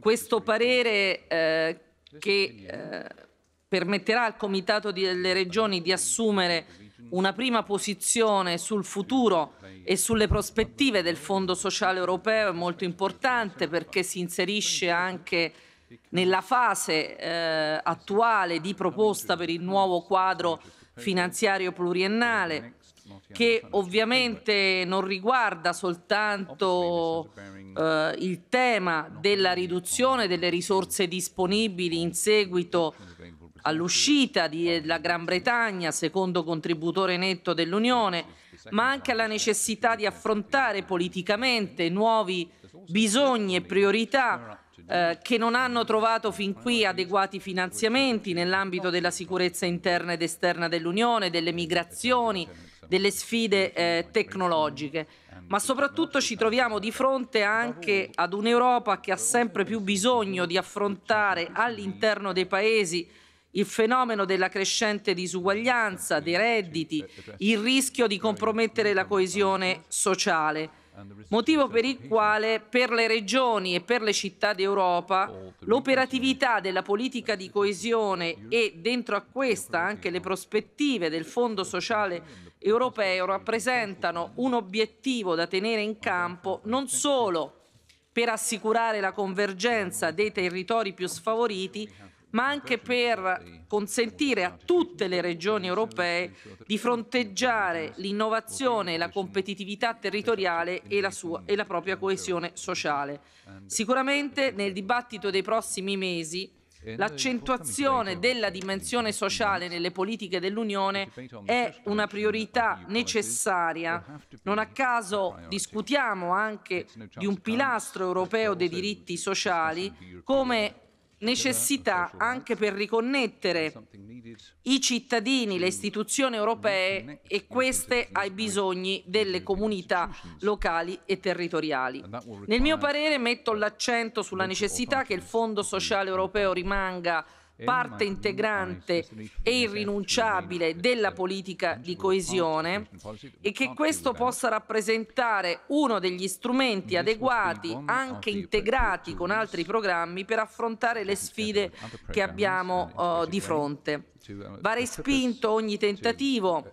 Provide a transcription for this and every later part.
questo parere eh, che eh, permetterà al Comitato delle Regioni di assumere una prima posizione sul futuro e sulle prospettive del Fondo sociale europeo è molto importante perché si inserisce anche nella fase eh, attuale di proposta per il nuovo quadro finanziario pluriennale che ovviamente non riguarda soltanto eh, il tema della riduzione delle risorse disponibili in seguito all'uscita della Gran Bretagna, secondo contributore netto dell'Unione, ma anche alla necessità di affrontare politicamente nuovi bisogni e priorità eh, che non hanno trovato fin qui adeguati finanziamenti nell'ambito della sicurezza interna ed esterna dell'Unione, delle migrazioni, delle sfide eh, tecnologiche. Ma soprattutto ci troviamo di fronte anche ad un'Europa che ha sempre più bisogno di affrontare all'interno dei paesi il fenomeno della crescente disuguaglianza dei redditi, il rischio di compromettere la coesione sociale. Motivo per il quale per le regioni e per le città d'Europa l'operatività della politica di coesione e dentro a questa anche le prospettive del Fondo sociale europeo rappresentano un obiettivo da tenere in campo non solo per assicurare la convergenza dei territori più sfavoriti, ma anche per consentire a tutte le regioni europee di fronteggiare l'innovazione la competitività territoriale e la, sua, e la propria coesione sociale. Sicuramente nel dibattito dei prossimi mesi L'accentuazione della dimensione sociale nelle politiche dell'Unione è una priorità necessaria. Non a caso discutiamo anche di un pilastro europeo dei diritti sociali come necessità anche per riconnettere i cittadini, le istituzioni europee e queste ai bisogni delle comunità locali e territoriali. Nel mio parere metto l'accento sulla necessità che il Fondo sociale europeo rimanga parte integrante e irrinunciabile della politica di coesione e che questo possa rappresentare uno degli strumenti adeguati, anche integrati con altri programmi, per affrontare le sfide che abbiamo uh, di fronte. Va respinto ogni tentativo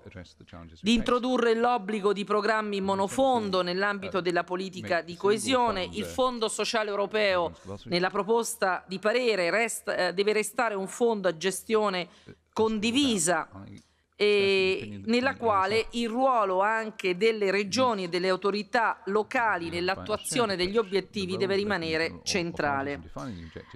di introdurre l'obbligo di programmi monofondo nell'ambito della politica di coesione. Il Fondo sociale europeo nella proposta di parere resta, eh, deve restare un fondo a gestione condivisa e nella quale il ruolo anche delle regioni e delle autorità locali nell'attuazione degli obiettivi deve rimanere centrale.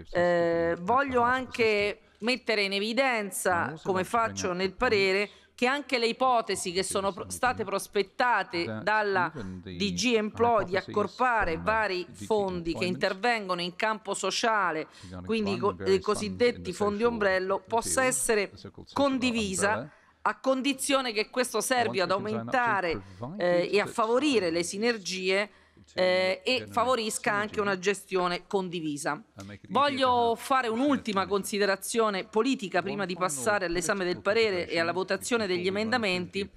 Eh, voglio anche mettere in evidenza, come faccio nel parere, che anche le ipotesi che sono state prospettate dalla DG Employ di accorpare vari fondi che intervengono in campo sociale, quindi i cosiddetti fondi ombrello, possa essere condivisa a condizione che questo serva ad aumentare eh, e a favorire le sinergie eh, e favorisca anche una gestione condivisa. Voglio fare un'ultima considerazione politica prima di passare all'esame del parere e alla votazione degli emendamenti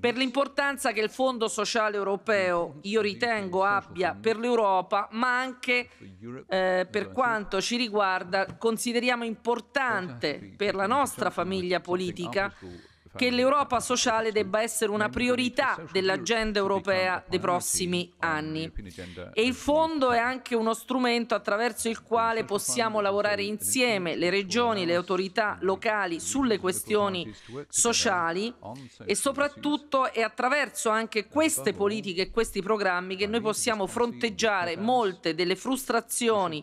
per l'importanza che il Fondo sociale europeo io ritengo abbia per l'Europa, ma anche eh, per quanto ci riguarda consideriamo importante per la nostra famiglia politica che l'Europa sociale debba essere una priorità dell'agenda europea dei prossimi anni. E il fondo è anche uno strumento attraverso il quale possiamo lavorare insieme, le regioni, le autorità locali, sulle questioni sociali e soprattutto è attraverso anche queste politiche e questi programmi che noi possiamo fronteggiare molte delle frustrazioni,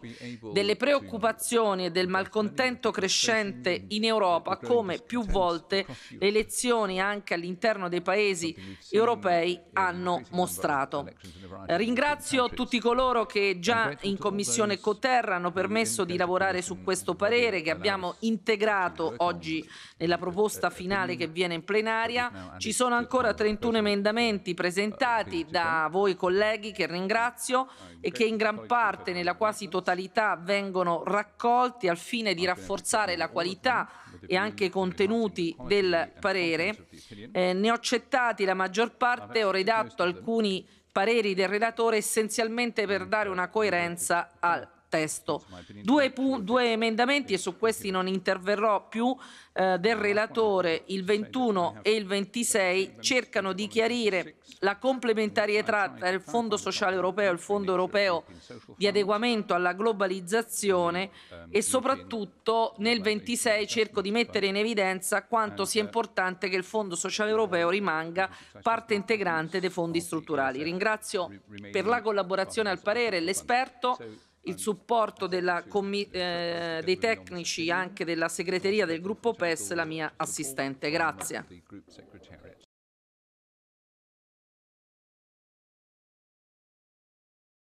delle preoccupazioni e del malcontento crescente in Europa, come più volte le elezioni elezioni anche all'interno dei paesi europei hanno mostrato. Ringrazio tutti coloro che già in Commissione Coterra hanno permesso di lavorare su questo parere che abbiamo integrato oggi nella proposta finale che viene in plenaria. Ci sono ancora 31 emendamenti presentati da voi colleghi che ringrazio e che in gran parte, nella quasi totalità, vengono raccolti al fine di rafforzare la qualità e anche i contenuti del parere. Eh, ne ho accettati la maggior parte, ho redatto alcuni pareri del relatore essenzialmente per dare una coerenza al testo. Due, due emendamenti, e su questi non interverrò più, eh, del relatore, il 21 e il 26, cercano di chiarire la complementarietà tra il Fondo sociale europeo e il Fondo europeo di adeguamento alla globalizzazione e soprattutto nel 26 cerco di mettere in evidenza quanto sia importante che il Fondo sociale europeo rimanga parte integrante dei fondi strutturali. Ringrazio per la collaborazione al parere l'esperto il supporto eh, dei tecnici anche della segreteria del gruppo PES la mia assistente. Grazie.